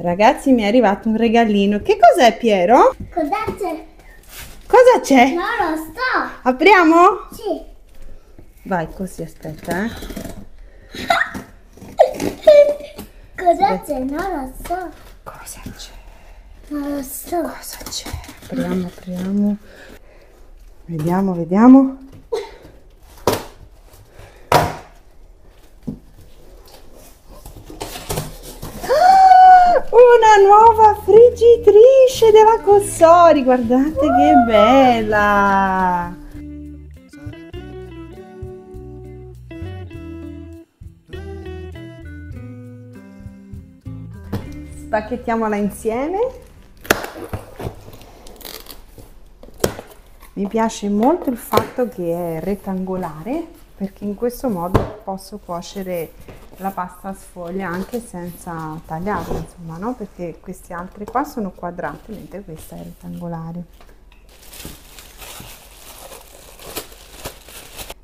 Ragazzi, mi è arrivato un regalino. Che cos'è, Piero? Cosa c'è? Cosa c'è? Non lo so. Apriamo? Sì. Vai, così, aspetta, eh. Cosa c'è? Non lo so. Cosa c'è? Non lo so. Cosa c'è? Apriamo, apriamo. Vediamo, vediamo. Nuova friggitrice della Cossori, guardate che bella! Spacchettiamola insieme. Mi piace molto il fatto che è rettangolare perché in questo modo posso cuocere la pasta sfoglia anche senza tagliarla, insomma, no? Perché queste altre qua sono quadrate mentre questa è rettangolare.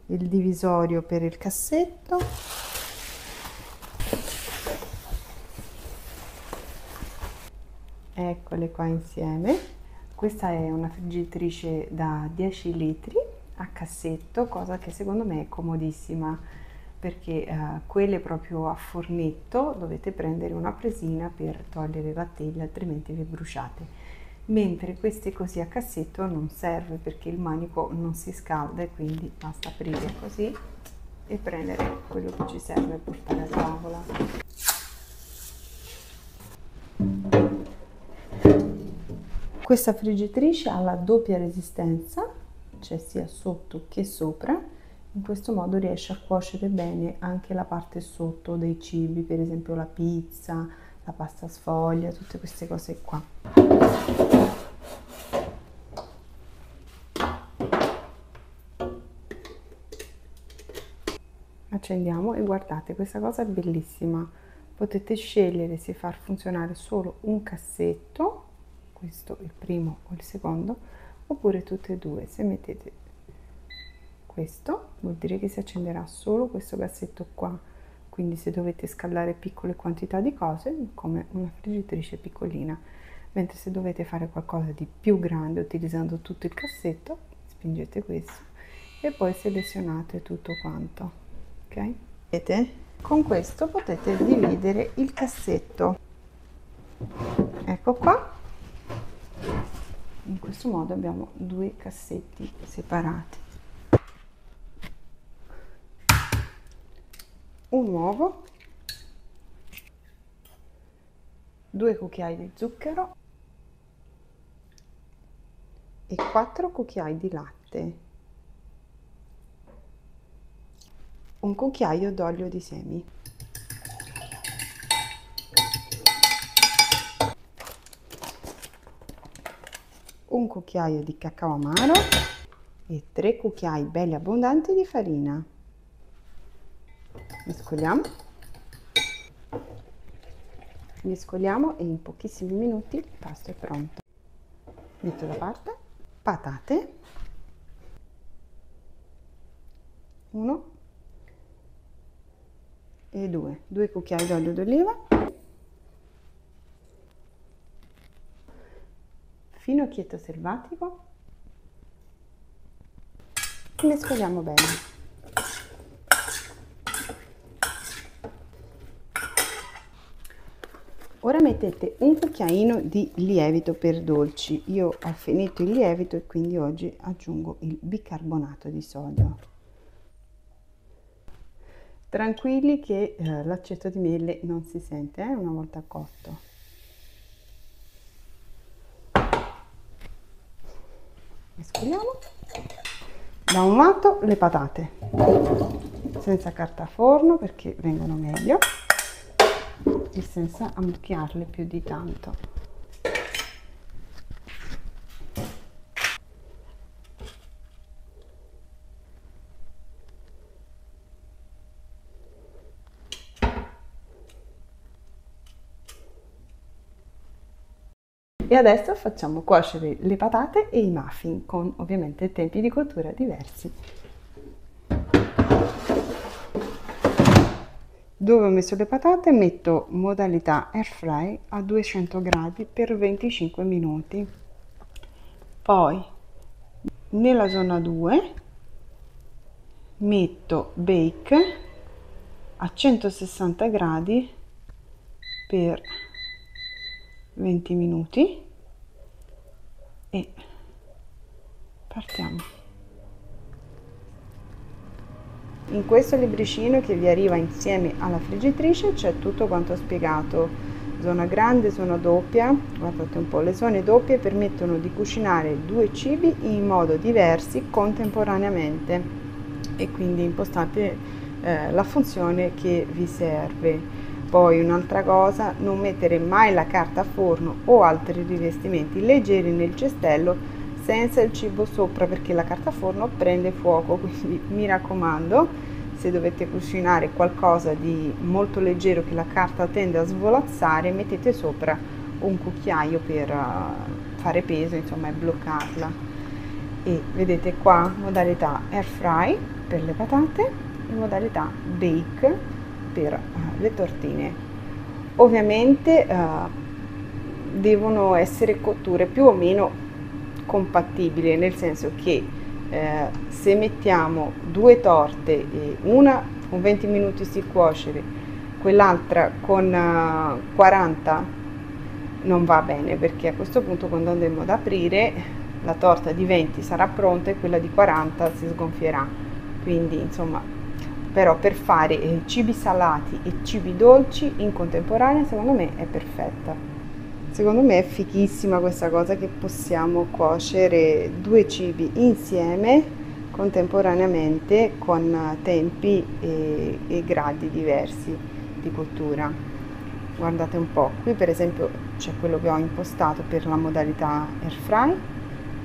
Il divisorio per il cassetto. Eccole qua insieme. Questa è una friggitrice da 10 litri a cassetto, cosa che secondo me è comodissima perché eh, quelle proprio a fornetto dovete prendere una presina per togliere la teglia, altrimenti vi bruciate. Mentre queste così a cassetto non serve perché il manico non si scalda e quindi basta aprire così e prendere quello che ci serve per portare a tavola. Questa friggitrice ha la doppia resistenza, cioè sia sotto che sopra. In questo modo riesce a cuocere bene anche la parte sotto dei cibi, per esempio la pizza, la pasta sfoglia, tutte queste cose qua. Accendiamo e guardate, questa cosa è bellissima. Potete scegliere se far funzionare solo un cassetto questo il primo o il secondo oppure tutte e due se mettete questo vuol dire che si accenderà solo questo cassetto qua. Quindi se dovete scaldare piccole quantità di cose come una friggitrice piccolina. Mentre se dovete fare qualcosa di più grande utilizzando tutto il cassetto spingete questo. E poi selezionate tutto quanto ok? Vedete? Con questo potete dividere il cassetto. Ecco qua. In questo modo abbiamo due cassetti separati un uovo. Due cucchiai di zucchero. E 4 cucchiai di latte. Un cucchiaio d'olio di semi. Un cucchiaio di cacao amaro. E 3 cucchiai belli abbondanti di farina. Mescoliamo. Mescoliamo e in pochissimi minuti il pasto è pronto. Metto da parte patate. Uno e due. Due cucchiai d'olio d'oliva. finocchietto selvatico mescoliamo bene ora mettete un cucchiaino di lievito per dolci. Io ho finito il lievito e quindi oggi aggiungo il bicarbonato di sodio. Tranquilli che eh, l'aceto di miele non si sente eh, una volta cotto. Mescoliamo da un lato le patate senza carta forno perché vengono meglio e senza ammucchiarle più di tanto E adesso facciamo cuocere le patate e i muffin con ovviamente tempi di cottura diversi. Dove ho messo le patate metto modalità air fry a 200 gradi per 25 minuti. Poi nella zona 2 metto bake a 160 gradi per 20 minuti e partiamo in questo libricino che vi arriva insieme alla friggitrice c'è tutto quanto spiegato. Zona grande zona doppia. Guardate un po' le zone doppie permettono di cucinare due cibi in modo diversi contemporaneamente e quindi impostate eh, la funzione che vi serve. Poi un'altra cosa, non mettere mai la carta a forno o altri rivestimenti leggeri nel cestello senza il cibo sopra perché la carta forno prende fuoco, quindi mi raccomando, se dovete cucinare qualcosa di molto leggero che la carta tende a svolazzare, mettete sopra un cucchiaio per uh, fare peso, insomma, e bloccarla. E vedete qua modalità air fry per le patate e modalità bake per uh, le tortine. Ovviamente uh, devono essere cotture più o meno compatibili, nel senso che eh, se mettiamo due torte, una con 20 minuti si cuocere, quell'altra con uh, 40 non va bene perché a questo punto quando andremo ad aprire la torta di 20 sarà pronta e quella di 40 si sgonfierà. Quindi insomma però per fare eh, cibi salati e cibi dolci in contemporanea secondo me è perfetta secondo me è fichissima questa cosa che possiamo cuocere due cibi insieme contemporaneamente con tempi e, e gradi diversi di cottura. Guardate un po' qui per esempio c'è quello che ho impostato per la modalità air fry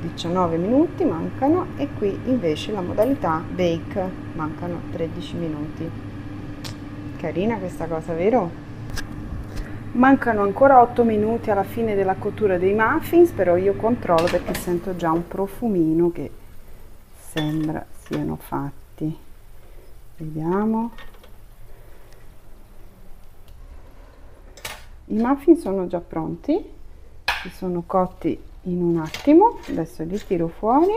19 minuti mancano e qui invece la modalità bake mancano 13 minuti. Carina questa cosa vero mancano ancora 8 minuti alla fine della cottura dei muffins però io controllo perché sento già un profumino che sembra siano fatti. Vediamo. I muffin sono già pronti si sono cotti in un attimo adesso li tiro fuori.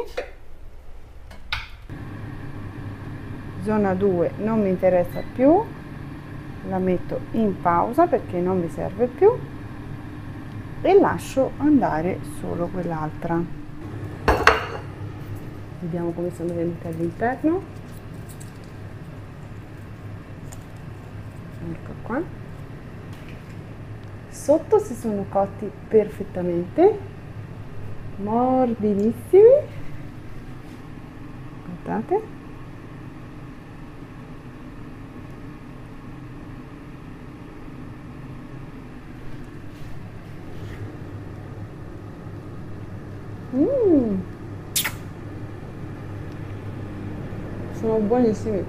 Zona 2 non mi interessa più la metto in pausa perché non mi serve più e lascio andare solo quell'altra. Vediamo come sono venute all'interno. Ecco qua. Sotto si sono cotti perfettamente morbidissimi. Guardate mm. sono buonissimi.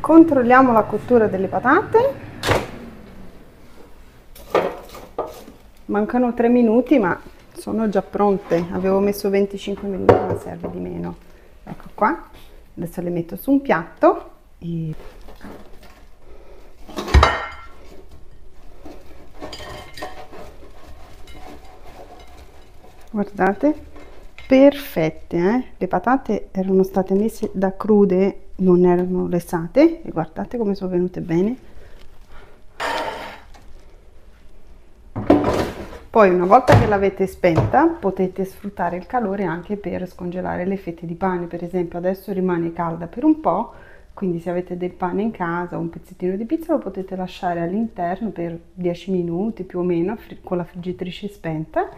Controlliamo la cottura delle patate. Mancano 3 minuti ma sono già pronte. Avevo messo 25 minuti ma serve di meno. Ecco qua. Adesso le metto su un piatto e guardate perfette eh? le patate erano state messe da crude non erano lessate e guardate come sono venute bene. Poi una volta che l'avete spenta potete sfruttare il calore anche per scongelare le fette di pane, per esempio adesso rimane calda per un po', quindi se avete del pane in casa o un pezzettino di pizza lo potete lasciare all'interno per 10 minuti più o meno con la friggitrice spenta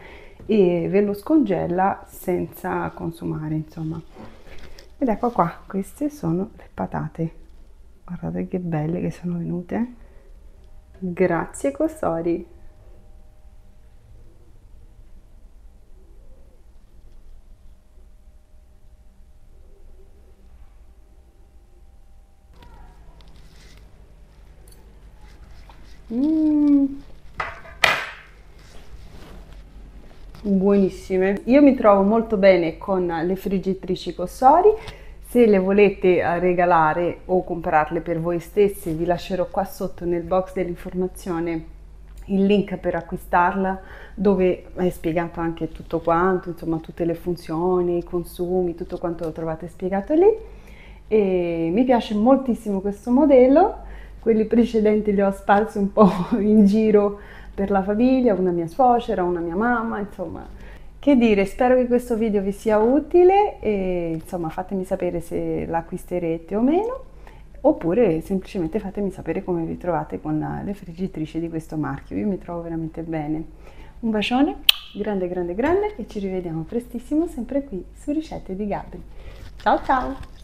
e ve lo scongela senza consumare insomma. Ed ecco qua, queste sono le patate. Guardate che belle che sono venute. Grazie Cosori! Mm. Buonissime. Io mi trovo molto bene con le friggitrici Cossori. Se le volete eh, regalare o comprarle per voi stessi, vi lascerò qua sotto nel box dell'informazione il link per acquistarla dove è spiegato anche tutto quanto, insomma tutte le funzioni, i consumi, tutto quanto lo trovate spiegato lì. E mi piace moltissimo questo modello, quelli precedenti li ho sparsi un po' in giro per la famiglia, una mia suocera, una mia mamma, insomma. Che dire, spero che questo video vi sia utile e insomma fatemi sapere se l'acquisterete o meno oppure semplicemente fatemi sapere come vi trovate con le friggitrici di questo marchio, io mi trovo veramente bene. Un bacione, grande grande grande e ci rivediamo prestissimo sempre qui su Ricette di Gabri. Ciao ciao!